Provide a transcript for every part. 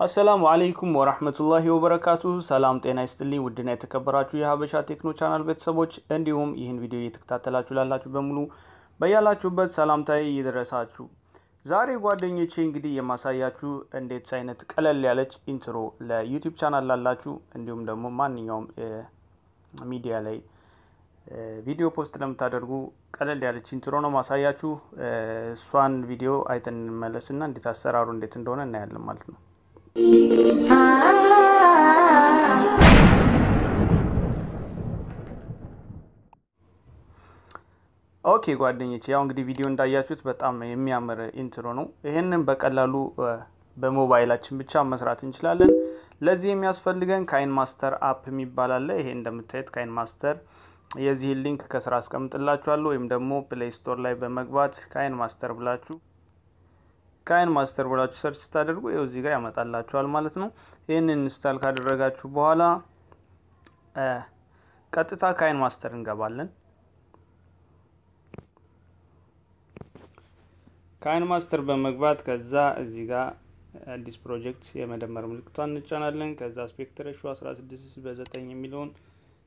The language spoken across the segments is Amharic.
አሰላሙ አለይኩም ወራህመቱላሂ ወበረካቱ። ሰላም ጤና ይስጥልኝ። ውድና የተከበራችሁ የሀበሻ ቴክኖ ቻናል ቤተሰቦች እንዲሁም ይህን ቪዲዮ እየተከታተላችሁ ላላችሁ በሙሉ በያላችሁበት ሰላምታዬ ይድረሳችሁ። ዛሬ ጓደኞቼ እንግዲህ የማሳያችሁ እንዴት አይነት ቀለል ያለች intro ለ YouTube channel ላላችሁ እንዲሁም ደግሞ ማንኛውም ሚዲያ ላይ ቪዲዮ post ለምታደርጉ ቀለል ያለች intro ነው ማሳያችሁ። እሷን ቪዲዮ አይተን እንመለስና እንዴት አሰራሩ እንዴት እንደሆነ እናያለን ማለት ነው። Okay ጓደኞቼ ያው እንግዲህ ቪዲዮ እንዳያችሁት በጣም የሚያምር intro ነው። ይህንን በቀላሉ በሞባይላችን ብቻ መስራት እንችላለን። ለዚህ የሚያስፈልገን KineMaster app የሚባል አለ። ይሄ እንደምታዩት KineMaster የዚህን link ከስር አስቀምጥላችኋለሁ ወይም ደግሞ Play Store ላይ በመግባት KineMaster ብላችሁ KineMaster ብላችሁ search ስታደርጉ ይኸው እዚህ ጋር ያመጣላችኋል ማለት ነው። ይህንን install ካደረጋችሁ በኋላ ቀጥታ KineMaster እንገባለን። KineMaster በመግባት ከዛ እዚህ ጋር አዲስ ፕሮጀክት የመደመር ምልክቷን እንጫናለን። ከዛ aspect ratio 16 በ9 የሚለውን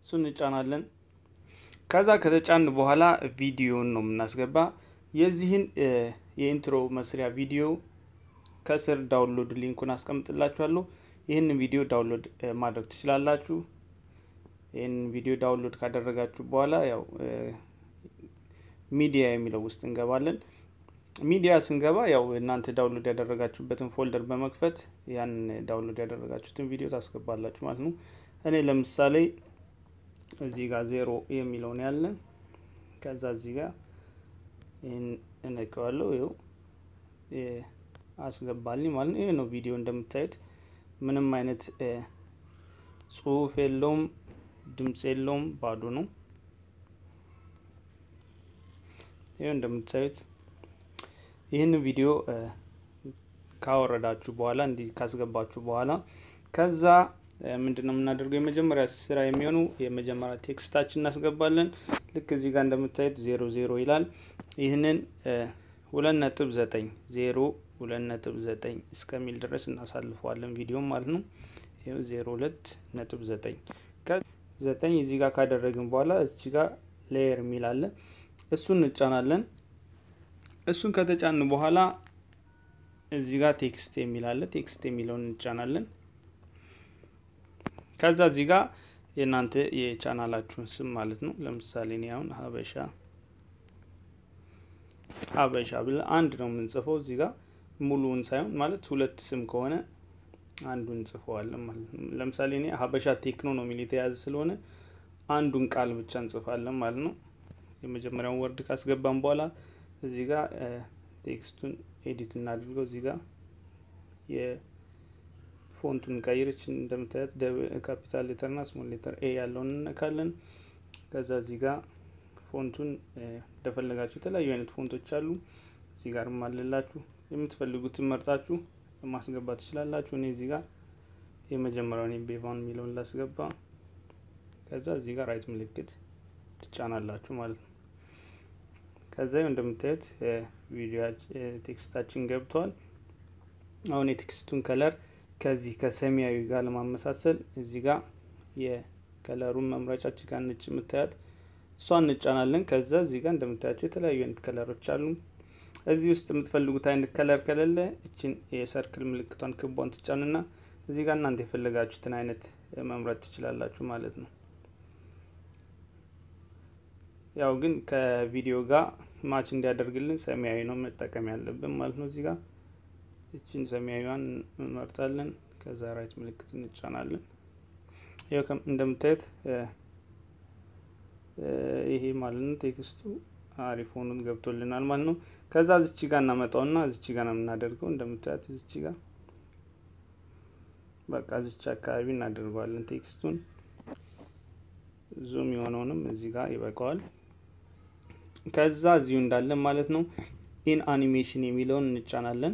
እሱ እንጫናለን። ከዛ ከተጫን በኋላ ቪዲዮን ነው የምናስገባ። የዚህን የ intro መስሪያ ቪዲዮ ከስር download link ኡን አስቀምጥላችኋለሁ። ይህንን ቪዲዮ download ማድረግ ትችላላችሁ። ይህንን ቪዲዮ download ካደረጋችሁ በኋላ ያው ሚዲያ የሚለው ውስጥ እንገባለን። ሚዲያ ስንገባ ያው እናንተ download ያደረጋችሁበትን folder በመክፈት ያን download ያደረጋችሁትን ቪዲዮ ታስገባላችሁ ማለት ነው። እኔ ለምሳሌ እዚህ ጋር ዜሮ የሚለውን ያለን ከዛ እዚህ ጋር ይህን እነካዋለሁ። ይኸው አስገባልኝ ማለት ነው። ይሄ ነው ቪዲዮ እንደምታዩት ምንም አይነት ጽሁፍ የለውም፣ ድምጽ የለውም፣ ባዶ ነው። ይኸው እንደምታዩት ይህን ቪዲዮ ካወረዳችሁ በኋላ እንዲህ ካስገባችሁ በኋላ ከዛ ምንድን ነው የምናደርገው? የመጀመሪያ ስራ የሚሆኑ የመጀመሪያ ቴክስታችን እናስገባለን። ልክ እዚህ ጋር እንደምታዩት ዜሮ ዜሮ ይላል። ይህንን ሁለት ነጥብ ዘጠኝ ዜሮ ሁለት ነጥብ ዘጠኝ እስከሚል ድረስ እናሳልፈዋለን ቪዲዮም ማለት ነው። ይኸው ዜሮ ሁለት ነጥብ ዘጠኝ ዘጠኝ እዚህ ጋር ካደረግን በኋላ እዚህ ጋር layer የሚል አለ። እሱን እንጫናለን። እሱን ከተጫን በኋላ እዚህ ጋር text የሚል አለ። text የሚለውን እንጫናለን። ከዛ እዚህ ጋር የእናንተ የቻናላችሁን ስም ማለት ነው። ለምሳሌ እኔ አሁን ሀበሻ ሀበሻ ብለን አንድ ነው የምንጽፈው እዚህ ጋር ሙሉውን ሳይሆን ማለት ሁለት ስም ከሆነ አንዱን እንጽፈዋለን ማለት ነው። ለምሳሌ እኔ ሀበሻ ቴክኖ ነው የሚል የተያዘ ስለሆነ አንዱን ቃል ብቻ እንጽፋለን ማለት ነው። የመጀመሪያውን word ካስገባን በኋላ እዚህ ጋር text ኡን edit እናድርገው። እዚህ ጋር የ font ኡን ቀይርች እንደምታዩት capital letter ና small letter A ያለውን እነካለን። ከዛ እዚህ ጋር font ኡን እንደፈለጋችሁ የተለያዩ አይነት font ኦች አሉ። እዚህ ጋር ማለላችሁ የምትፈልጉትን መርጣችሁ ማስገባት ትችላላችሁ። እኔ እዚህ ጋር የመጀመሪያውን Bevan የሚለውን ላስገባ። ከዛ እዚህ ጋር right ምልክት ትጫናላችሁ ማለት ነው። ከዛ እንደምታዩት ቪዲዮ text ኣችን ገብቷል። አሁን የ text ኡን color ከዚህ ከሰማያዊ ጋር ለማመሳሰል እዚህ ጋር የ color ኡን መምረጫችን ጋር ነጭ የምታያት እሷን እንጫናለን። ከዛ እዚህ ጋር እንደምታያቸው የተለያዩ አይነት color ኦች አሉ። እዚህ ውስጥ የምትፈልጉት አይነት color ከሌለ እችን የ circle ምልክቷን ክቧን ትጫንና እዚህ ጋር እናንተ የፈለጋችሁትን አይነት መምረጥ ትችላላችሁ ማለት ነው። ያው ግን ከቪዲዮ ጋር match እንዲያደርግልን ሰማያዊ ነው መጠቀም ያለብን ማለት ነው። እዚህ ጋር እችን ሰማያዊዋን እንመርጣለን። ከዛ right ምልክት እንጫናለን። ያው እንደምታዩት ይሄ ማለት ነው text ኡ አሪፍ ሆኖ ገብቶልናል ማለት ነው። ከዛ እዚች ጋር እናመጣውና እዚች ጋር ነው የምናደርገው። እንደምታዩት እዚች ጋር በቃ እዚች አካባቢ እናደርገዋለን text ኡን zoom የሆነውንም እዚህ ጋር ይበቃዋል። ከዛ እዚሁ እንዳለን ማለት ነው in animation የሚለውን እንጫናለን።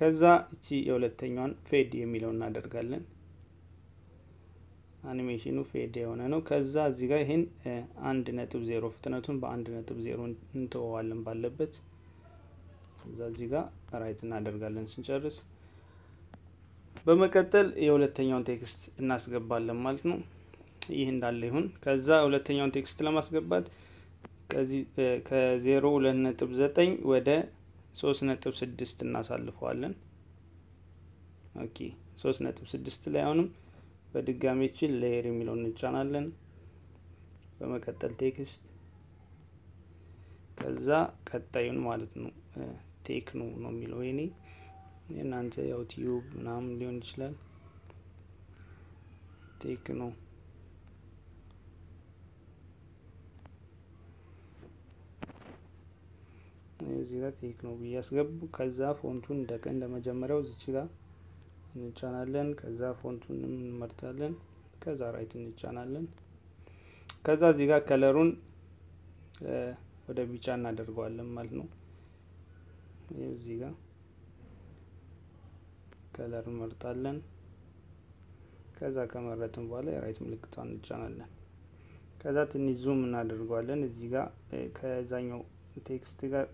ከዛ እቺ የሁለተኛዋን fade የሚለውን እናደርጋለን። animation ኑ fade የሆነ ነው። ከዛ እዚህ ጋር ይሄን አንድ ነጥብ ዜሮ ፍጥነቱን በአንድ ነጥብ ዜሮ እንተወዋለን ባለበት። እዛ እዚህ ጋር right እናደርጋለን ስንጨርስ በመቀጠል የሁለተኛውን text እናስገባለን ማለት ነው። ይህ እንዳለ ይሁን። ከዛ ሁለተኛውን text ለማስገባት ከዚህ ከዜሮ ሁለት ነጥብ ዘጠኝ ወደ ሶስት ነጥብ ስድስት እናሳልፈዋለን። Okay ሶስት ነጥብ ስድስት ላይ አሁንም በድጋሜ እችን layer የሚለውን እንጫናለን። በመቀጠል text ከዛ ቀጣዩን ማለት ነው ቴክኖ ነው የሚለው የኔ የእናንተ ያው tube ምናምን ሊሆን ይችላል። ቴክኖ እዚህ ጋር ቴክኖ ብዬ ያስገቡ። ከዛ font ኡን እንደ ቀን እንደመጀመሪያው እዚች ጋር እንጫናለን። ከዛ font ኡን እንመርጣለን። ከዛ right እንጫናለን። ከዛ እዚህ ጋር color ኡን ወደ ቢጫ እናደርገዋለን ማለት ነው። እዚህ ጋር color እንመርጣለን። ከዛ ከመረጥን በኋላ የ right ምልክቷን እንጫናለን። ከዛ ትንሽ zoom እናደርገዋለን። እዚህ ጋር ከዛኛው text ጋር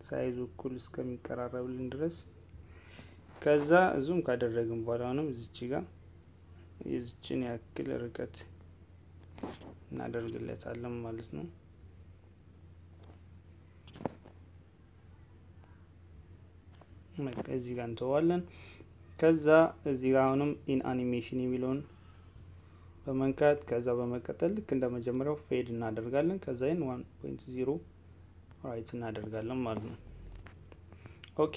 size ኡ እኩል እስከሚቀራረብልን ድረስ ከዛ zoom ካደረግን በኋላ አሁንም እዚች ጋር የዚችን ያክል ርቀት እናደርግለታለን ማለት ነው። እዚህ ጋር እንተዋለን። ከዛ እዚህ ጋር አሁንም in animation የሚለውን በመንካት ከዛ በመቀጠል ልክ እንደ መጀመሪያው fade እናደርጋለን። ከዛ ይን one point zero right እናደርጋለን ማለት ነው። okay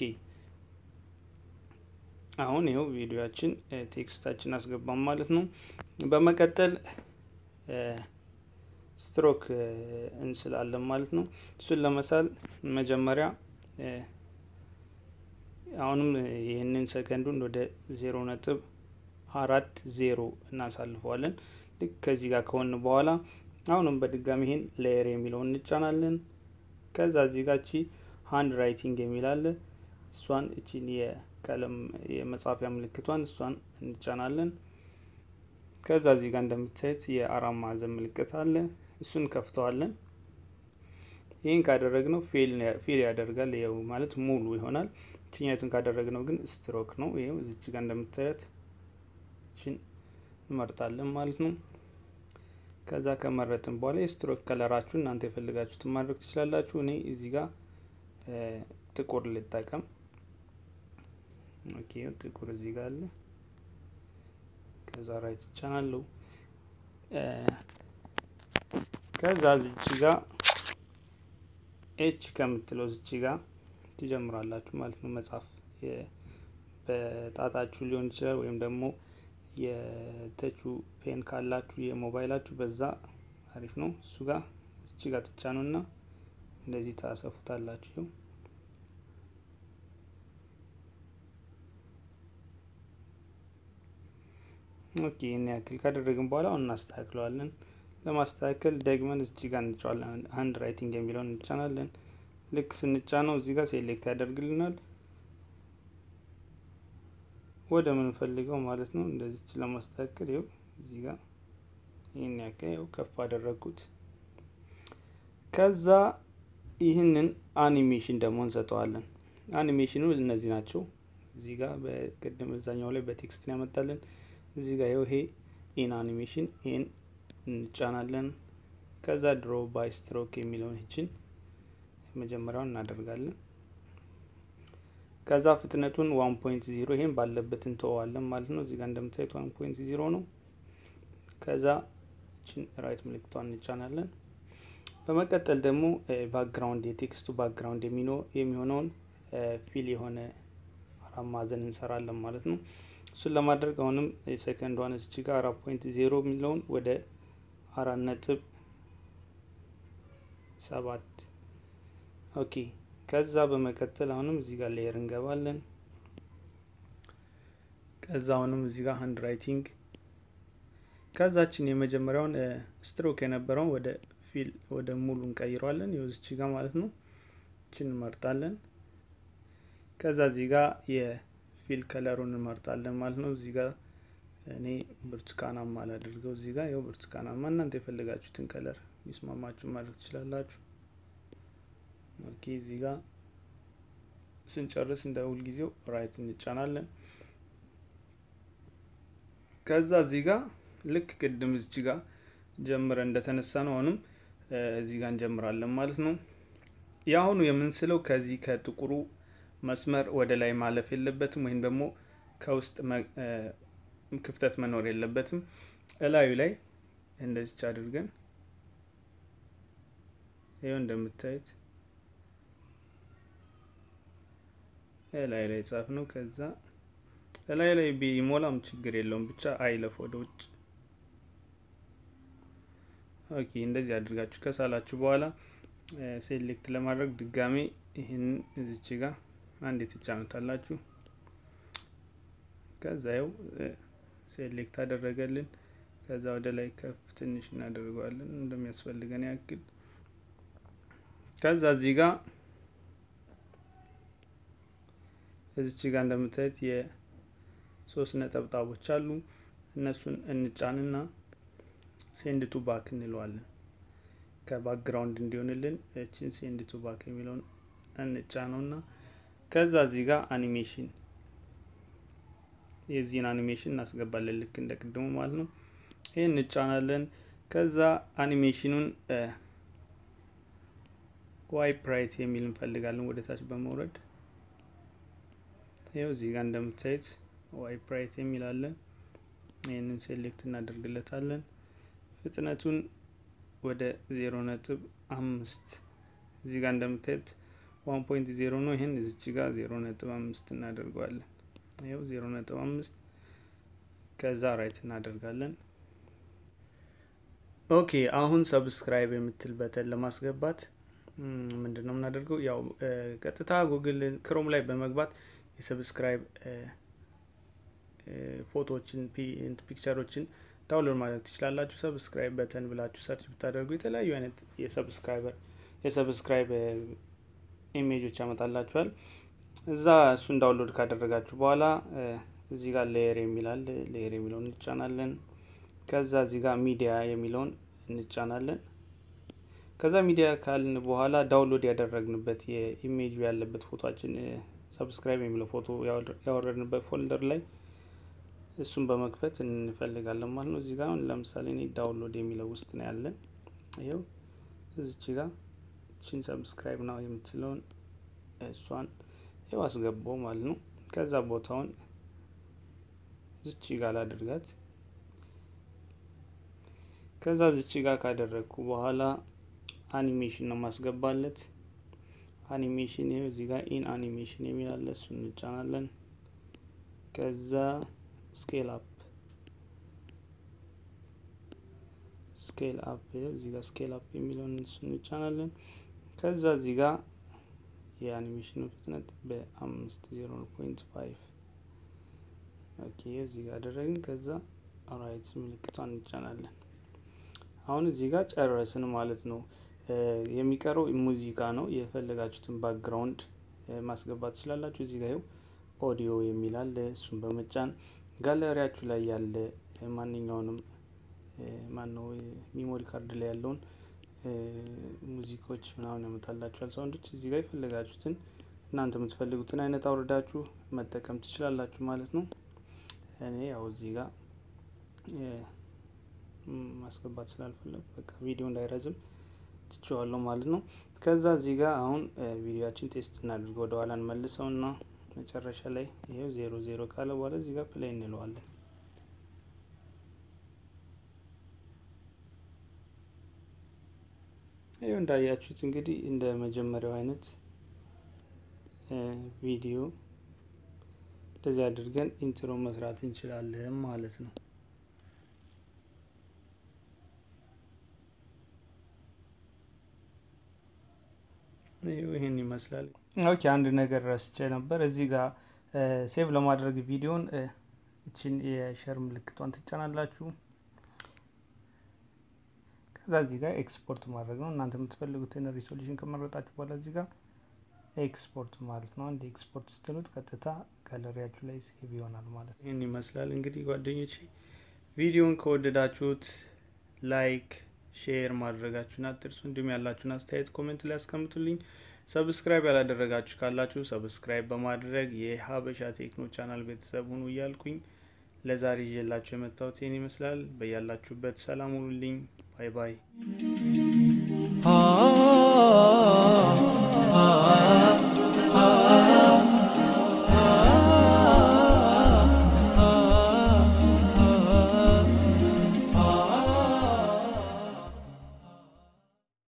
አሁን ይኸው ቪዲዮያችን text ኣችን አስገባም ማለት ነው። በመቀጠል ስትሮክ እንስላለን ማለት ነው። እሱን ለመሳል መጀመሪያ አሁንም ይህንን ሰከንዱን ወደ ዜሮ ነጥብ አራት ዜሮ እናሳልፈዋለን። ልክ ከዚህ ጋር ከሆን በኋላ አሁንም በድጋሚ ይሄን layer የሚለውን እንጫናለን። ከዛ እዚህ ጋር ቺ handwriting የሚል አለ። እሷን እቺን የቀለም የመጻፊያ ምልክቷን እሷን እንጫናለን። ከዛ እዚህ ጋር እንደምታዩት የአራት ማዕዘን ምልክት አለ። እሱን ከፍተዋለን። ይህን ካደረግነው fill ያደርጋል። ይኸው ማለት ሙሉ ይሆናል። ችኛቱን ካደረግነው ግን ስትሮክ ነው። ይኸው እዚች ጋር እንደምታዩት ችን እንመርጣለን ማለት ነው። ከዛ ከመረጥን በኋላ የ stroke color ኣችሁ እናንተ የፈለጋችሁትን ማድረግ ትችላላችሁ። እኔ እዚህ ጋር ጥቁር ልጠቀም። okay ጥቁር እዚህ ጋር አለ። ከዛ right ቻናለው። ከዛ እዚች ጋር ኤች ከምትለው እዚች ጋር ትጀምራላችሁ ማለት ነው መጻፍ በጣጣችሁ ሊሆን ይችላል ወይም ደግሞ የተቹ ፔን ካላችሁ የሞባይላችሁ በዛ አሪፍ ነው። እሱ ጋር እዚህ ጋር ትጫኑና እንደዚህ ታሰፉታላችሁ። okay ይህን ያክል ካደረግን በኋላ አሁን እናስተካክለዋለን። ለማስተካከል ደግመን እዚህ ጋር እንጫነዋለን። handwriting የሚለውን እንጫናለን። ልክ ስንጫነው እዚህ ጋር select ያደርግልናል ወደ ምንፈልገው ማለት ነው። እንደዚች ለማስተካከል ይኸው እዚህ ጋር ይህን ያክል ይኸው ከፍ አደረግኩት። ከዛ ይህንን አኒሜሽን ደግሞ እንሰጠዋለን። አኒሜሽኑ እነዚህ ናቸው። እዚህ ጋር በቅድም እዛኛው ላይ በ text ነው ያመጣልን። እዚህ ጋር ይኸው ይሄ in animation ይህን እንጫናለን። ከዛ draw by stroke የሚለውን ይችን መጀመሪያውን እናደርጋለን። ከዛ ፍጥነቱን one point zero ይሄን ባለበት እንተዋለን ማለት ነው። እዚህ ጋር እንደምታዩት one point zero ነው። ከዛ ችን right ምልክቷን እንጫናለን። በመቀጠል ደግሞ background የ text ኡ background የሚሆነውን fill የሆነ አራት ማዕዘን እንሰራለን ማለት ነው። እሱን ለማድረግ አሁንም የሰከንዷን እዚች ጋር አራት point ዜሮ የሚለውን ወደ አራት ነጥብ ሰባት okay። ከዛ በመቀጠል አሁንም እዚህ ጋር layer እንገባለን። ከዛ አሁንም እዚህ ጋር handwriting ከዛችን የመጀመሪያውን ስትሮክ የነበረውን ወደ fill ወደ ሙሉ እንቀይረዋለን። የውዝች ጋር ማለት ነው። እችን እንመርጣለን። ከዛ እዚህ ጋር የ fill color ኡን እንመርጣለን ማለት ነው። እዚህ ጋር እኔ ብርቱካናማ ላድርገው። እዚህ ጋር ይኸው ብርቱካናማ፣ እናንተ የፈለጋችሁትን color ሚስማማችሁ ማድረግ ትችላላችሁ። okay እዚህ ጋር ስንጨርስ እንደ ሁልጊዜው right እንጫናለን። ከዛ እዚህ ጋር ልክ ቅድም እዚች ጋር ጀምረን እንደተነሳ ነው አሁንም እዚህ ጋር እንጀምራለን ማለት ነው። የአሁኑ የምንስለው ከዚህ ከጥቁሩ መስመር ወደ ላይ ማለፍ የለበትም ወይም ደግሞ ከውስጥ ክፍተት መኖር የለበትም። እላዩ ላይ እንደዚች አድርገን ይኸው እንደምታዩት እላዩ ላይ ጻፍ ነው። ከዛ እላዩ ላይ ቢሞላም ችግር የለውም ብቻ አይለፍ ወደ ውጭ። okay እንደዚህ አድርጋችሁ ከሳላችሁ በኋላ select ለማድረግ ድጋሜ ይህን እዚች ጋር አንድ ትጫኑታላችሁ። ከዛ ይኸው select አደረገልን። ከዛ ወደ ላይ ከፍ ትንሽ እናደርገዋለን እንደሚያስፈልገን ያክል። ከዛ እዚህ ጋር እዚች ጋር እንደምታዩት የሶስት ነጠብጣቦች አሉ። እነሱን እንጫንና send to back እንለዋለን። ከ background እንዲሆንልን እችን send to back የሚለውን እንጫነውና ከዛ እዚህ ጋር አኒሜሽን የዚህን አኒሜሽን እናስገባለን ልክ እንደ ቅድሙ ማለት ነው። ይህን እንጫናለን። ከዛ አኒሜሽኑን wipe right የሚል እንፈልጋለን ወደ ታች በመውረድ ይኸው እዚህ ጋር እንደምታዩት wipe right የሚል አለ። ይህንን select እናደርግለታለን። ፍጥነቱን ወደ ዜሮ ነጥብ አምስት እዚህ ጋር እንደምታዩት one point zero ነው። ይህን እዚች ጋር ዜሮ ነጥብ አምስት እናደርገዋለን። ይኸው ዜሮ ነጥብ አምስት ከዛ right እናደርጋለን። okay አሁን subscribe የምትል button ለማስገባት ምንድን ነው የምናደርገው? ያው ቀጥታ Google Chrome ላይ በመግባት የ subscribe ፎቶዎችን picture ኦችን download ማድረግ ትችላላችሁ። subscribe button ብላችሁ search ብታደርጉ የተለያዩ አይነት የ subscriber የ subscribe image ኦች ያመጣላችኋል። እዛ እሱን download ካደረጋችሁ በኋላ እዚህ ጋር layer የሚላል layer የሚለውን እንጫናለን። ከዛ እዚህ ጋር ሚዲያ የሚለውን እንጫናለን። ከዛ ሚዲያ ካልን በኋላ download ያደረግንበት የኢሜጁ ያለበት ፎቶችን subscribe የሚለው ፎቶ ያወረድንበት folder ላይ እሱን በመክፈት እንፈልጋለን ማለት ነው። እዚህ ጋር አሁን ለምሳሌ እኔ download የሚለው ውስጥ ነው ያለን። ይኸው እዚች ጋር ይቺን subscribe ነው የምትለውን እሷን ይኸው አስገባው ማለት ነው። ከዛ ቦታውን ዝቺ ጋር ላድርጋት። ከዛ ዝቺ ጋር ካደረግኩ በኋላ አኒሜሽን ነው ማስገባለት። አኒሜሽን ይኸው እዚህ ጋር in animation የሚል አለ። እሱን እንጫናለን። ከዛ scale up scale up ይኸው እዚህ ጋር scale up የሚለውን እሱን እንጫናለን። ከዛ እዚህ ጋር የአኒሜሽኑ ፍጥነት በአምስት zero point five okay እዚህ ጋር አደረግን። ከዛ right ምልክቷን እንጫናለን። አሁን እዚህ ጋር ጨረስን ማለት ነው። የሚቀረው ሙዚቃ ነው። የፈለጋችሁትን background ማስገባት ትችላላችሁ። እዚህ ጋር ኦዲዮ የሚላል እሱን በመጫን ጋለሪያችሁ ላይ ያለ ማንኛውንም ማነው memory card ላይ ያለውን ሙዚቃዎች ምናምን ያመጣላችኋል። sound ኦች እዚህ ጋር የፈለጋችሁትን እናንተ የምትፈልጉትን አይነት አውርዳችሁ መጠቀም ትችላላችሁ ማለት ነው። እኔ ያው እዚህ ጋር ማስገባት ስላልፈለግ በቃ ቪዲዮ እንዳይረዝም ትቼዋለሁ ማለት ነው። ከዛ እዚህ ጋር አሁን ቪዲዮችን test እናድርገው ወደ ኋላ እንመልሰው እና መጨረሻ ላይ ይሄው zero zero ካለ በኋላ እዚህ ጋር play እንለዋለን። ይኸው እንዳያችሁት እንግዲህ እንደ መጀመሪያው አይነት ቪዲዮ እንደዚህ አድርገን intro መስራት እንችላለን ማለት ነው። ይህን ይመስላል። okay አንድ ነገር ረስቼ ነበር። እዚህ ጋር save ለማድረግ ቪዲዮን እችን የ share ምልክቷን ትጫናላችሁ። ከዛ እዚህ ጋር ኤክስፖርት ማድረግ ነው። እናንተ የምትፈልጉትን resolution ከመረጣችሁ በኋላ እዚህ ጋር ኤክስፖርት ማለት ነው። አንድ ኤክስፖርት ስትሉት ቀጥታ ጋለሪያችሁ ላይ save ይሆናል ማለት ነው። ይህን ይመስላል እንግዲህ ጓደኞቼ። ቪዲዮን ከወደዳችሁት like share ማድረጋችሁን አትርሱ። እንዲሁም ያላችሁን አስተያየት comment ላይ ያስቀምጡልኝ። subscribe ያላደረጋችሁ ካላችሁ subscribe በማድረግ የሀበሻ ቴክኖ ቻናል ቤተሰብ ሁኑ እያልኩኝ ለዛሬ ይዤላችሁ የመጣሁት ይህን ይመስላል። በያላችሁበት ሰላም ሁኑልኝ። bye bye።